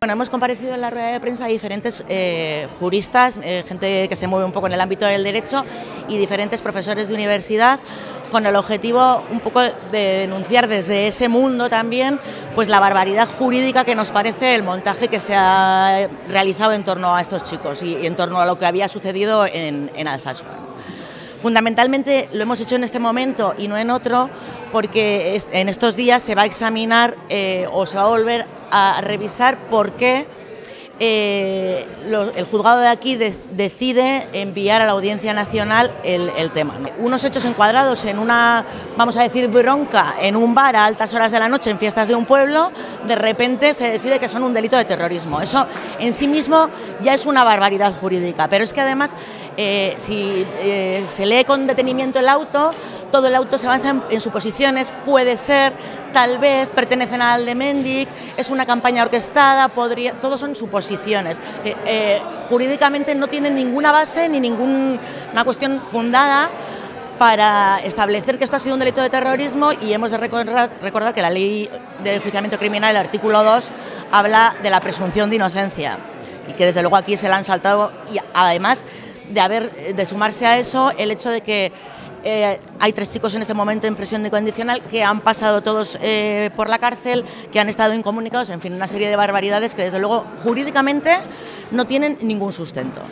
Bueno, hemos comparecido en la rueda de prensa diferentes eh, juristas, eh, gente que se mueve un poco en el ámbito del derecho y diferentes profesores de universidad con el objetivo un poco de denunciar desde ese mundo también pues la barbaridad jurídica que nos parece el montaje que se ha realizado en torno a estos chicos y, en torno a lo que había sucedido en, en. Fundamentalmente lo hemos hecho en este momento y no en otro porque en estos días se va a examinar eh, o se va a volver a revisar por qué eh, el juzgado de aquí decide enviar a la Audiencia Nacional el, tema. Unos hechos encuadrados en una, vamos a decir, bronca en un bar a altas horas de la noche en fiestas de un pueblo, de repente se decide que son un delito de terrorismo. Eso en sí mismo ya es una barbaridad jurídica, pero es que además, eh, si eh, se lee con detenimiento el auto, todo el auto se avanza en, suposiciones, puede ser, tal vez, pertenecen al de Mendic, es una campaña orquestada, podría, todos son suposiciones. Eh, eh, jurídicamente no tienen ninguna base ni ninguna cuestión fundada para establecer que esto ha sido un delito de terrorismo y hemos de recordar, recordar que la ley del enjuiciamiento criminal, el artículo 2, habla de la presunción de inocencia y que desde luego aquí se la han saltado y además de haber de sumarse a eso el hecho de que eh, hay tres chicos en este momento en prisión incondicional que han pasado todos eh, por la cárcel, que han estado incomunicados, en fin, una serie de barbaridades que desde luego jurídicamente no tienen ningún sustento.